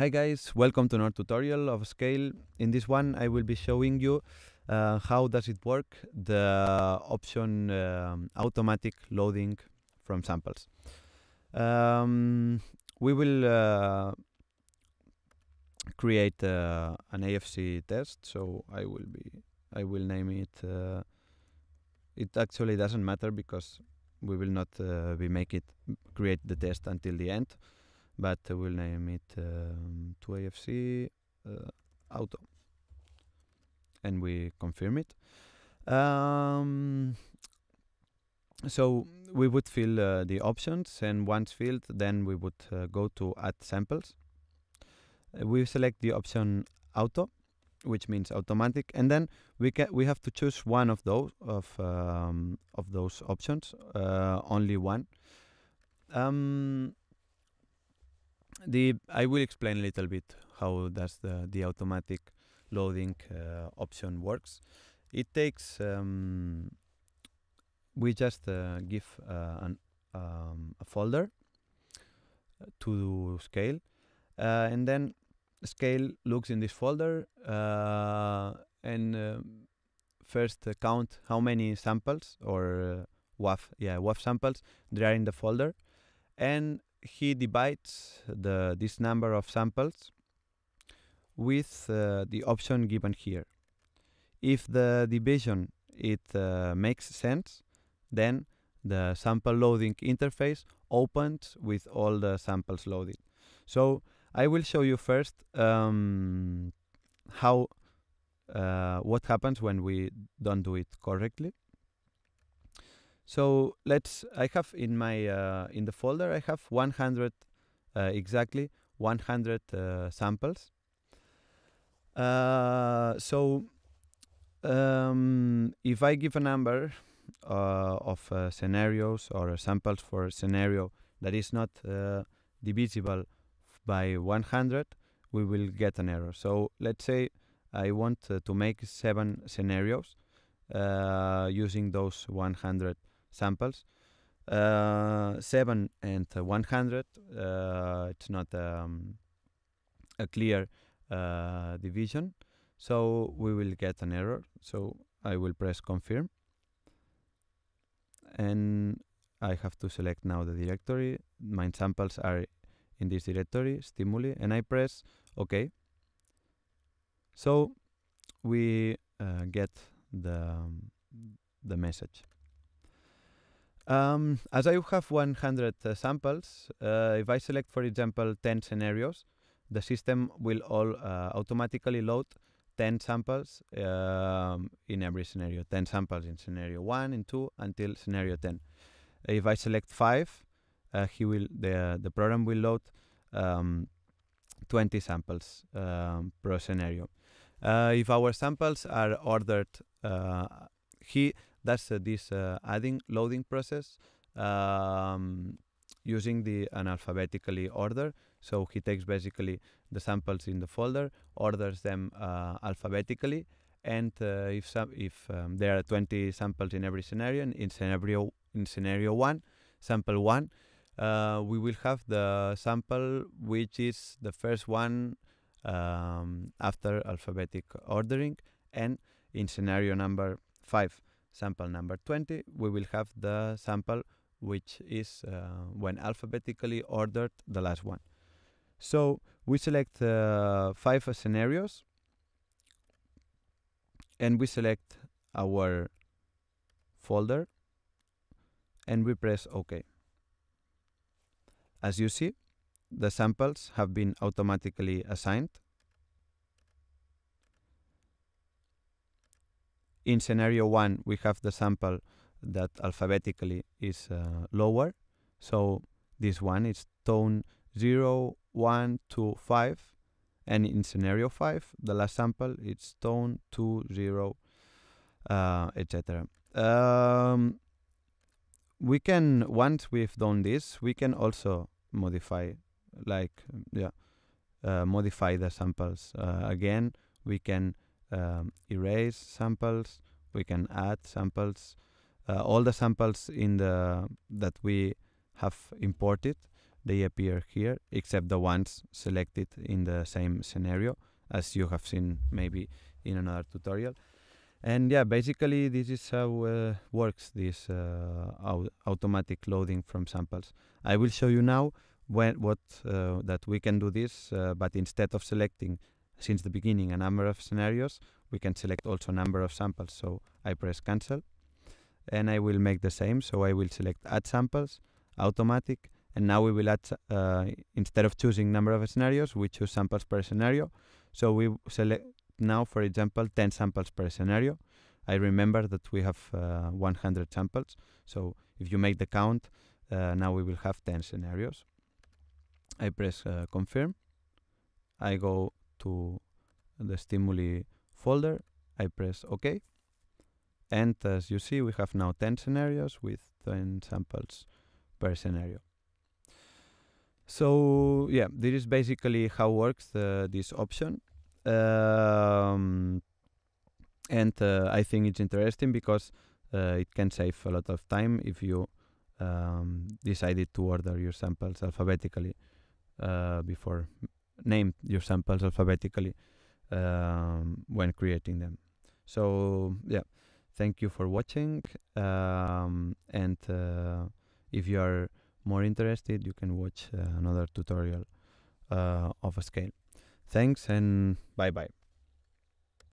Hi guys, welcome to another tutorial of Scale. In this one I will be showing you uh, how does it work, the option um, automatic loading from samples. Um, we will uh, create uh, an AFC test, so I will be I will name it. Uh, it actually doesn't matter because we will not uh, be make it create the test until the end but we'll name it um, 2AFC uh, auto and we confirm it. Um, so we would fill uh, the options and once filled then we would uh, go to add samples. Uh, we select the option auto which means automatic and then we can we have to choose one of those of um, of those options uh, only one um, the I will explain a little bit how does the the automatic loading uh, option works. It takes um, we just uh, give uh, an, um, a folder to scale, uh, and then scale looks in this folder uh, and um, first count how many samples or WAV yeah WAV samples there are in the folder, and he divides the this number of samples with uh, the option given here. If the division it uh, makes sense, then the sample loading interface opens with all the samples loaded. So I will show you first um, how uh, what happens when we don't do it correctly. So let's, I have in my, uh, in the folder, I have 100, uh, exactly 100 uh, samples. Uh, so um, if I give a number uh, of uh, scenarios or samples for a scenario that is not divisible by 100, we will get an error. So let's say I want to make seven scenarios using those 100 samples. Uh, 7 and 100, uh, it's not um, a clear uh, division, so we will get an error. So I will press confirm. And I have to select now the directory. My samples are in this directory, stimuli, and I press OK. So we uh, get the, um, the message. Um, as I have 100 uh, samples, uh, if I select, for example, 10 scenarios, the system will all uh, automatically load 10 samples um, in every scenario, 10 samples in scenario 1 and 2 until scenario 10. If I select 5, uh, he will the, the program will load um, 20 samples um, per scenario. Uh, if our samples are ordered, uh, he that's uh, this uh, adding loading process um, using the an alphabetically order. So he takes basically the samples in the folder, orders them uh, alphabetically, and uh, if some, if um, there are 20 samples in every scenario, in scenario in scenario one, sample one, uh, we will have the sample which is the first one um, after alphabetic ordering, and in scenario number five, sample number 20, we will have the sample which is uh, when alphabetically ordered the last one. So we select uh, five scenarios and we select our folder and we press OK. As you see, the samples have been automatically assigned in scenario one, we have the sample that alphabetically is uh, lower. So this one is tone 0, 1, 2, 5. And in scenario 5, the last sample is tone 2, 0, uh, etc. Um, we can, once we've done this, we can also modify, like, yeah, uh, modify the samples. Uh, again, we can um, erase samples, we can add samples, uh, all the samples in the that we have imported, they appear here, except the ones selected in the same scenario, as you have seen maybe in another tutorial. And yeah, basically this is how uh, works this uh, au automatic loading from samples. I will show you now when what uh, that we can do this, uh, but instead of selecting since the beginning a number of scenarios, we can select also a number of samples. So I press cancel, and I will make the same. So I will select add samples, automatic, and now we will add uh, instead of choosing number of scenarios, we choose samples per scenario. So we select now, for example, 10 samples per scenario. I remember that we have uh, 100 samples. So if you make the count, uh, now we will have 10 scenarios. I press uh, confirm. I go to the stimuli folder. I press OK. And as you see, we have now 10 scenarios with 10 samples per scenario. So yeah, this is basically how works the, this option. Um, and uh, I think it's interesting because uh, it can save a lot of time if you um, decided to order your samples alphabetically uh, before name your samples alphabetically um, when creating them. So yeah, thank you for watching. Um, and uh, if you are more interested, you can watch uh, another tutorial uh, of a scale. Thanks and bye bye.